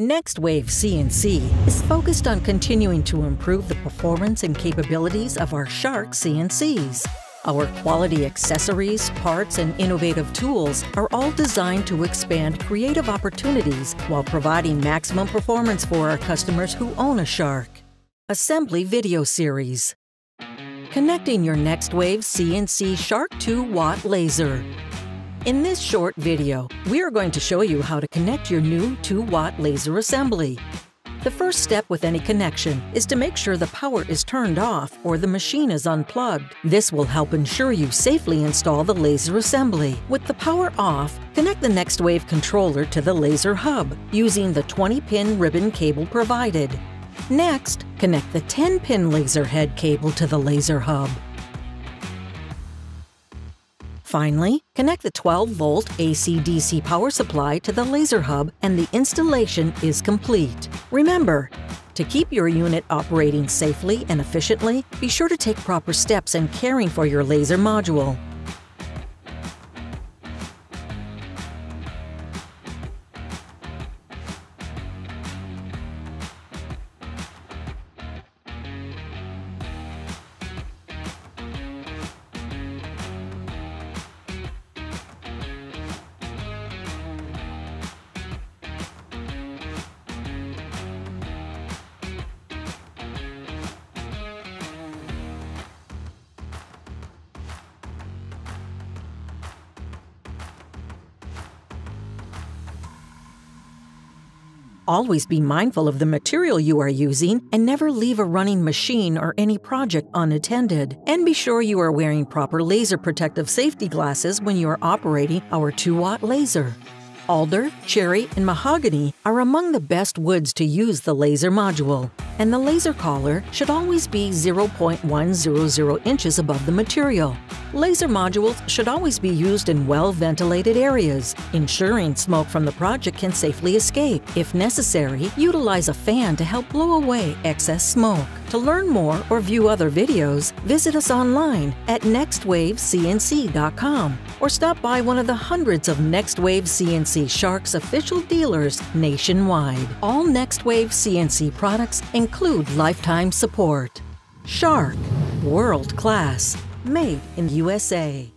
NextWave CNC is focused on continuing to improve the performance and capabilities of our Shark CNCs. Our quality accessories, parts, and innovative tools are all designed to expand creative opportunities while providing maximum performance for our customers who own a Shark. Assembly Video Series Connecting your NextWave CNC Shark 2 Watt Laser in this short video, we are going to show you how to connect your new 2-watt laser assembly. The first step with any connection is to make sure the power is turned off or the machine is unplugged. This will help ensure you safely install the laser assembly. With the power off, connect the NextWave controller to the laser hub using the 20-pin ribbon cable provided. Next, connect the 10-pin laser head cable to the laser hub. Finally, connect the 12-volt AC-DC power supply to the laser hub and the installation is complete. Remember, to keep your unit operating safely and efficiently, be sure to take proper steps in caring for your laser module. Always be mindful of the material you are using and never leave a running machine or any project unattended. And be sure you are wearing proper laser protective safety glasses when you are operating our 2 watt laser. Alder, cherry, and mahogany are among the best woods to use the laser module, and the laser collar should always be 0.100 inches above the material. Laser modules should always be used in well-ventilated areas, ensuring smoke from the project can safely escape. If necessary, utilize a fan to help blow away excess smoke. To learn more or view other videos, visit us online at nextwavecnc.com or stop by one of the hundreds of NextWave CNC Sharks official dealers nationwide. All NextWave CNC products include lifetime support. Shark, world class made in USA.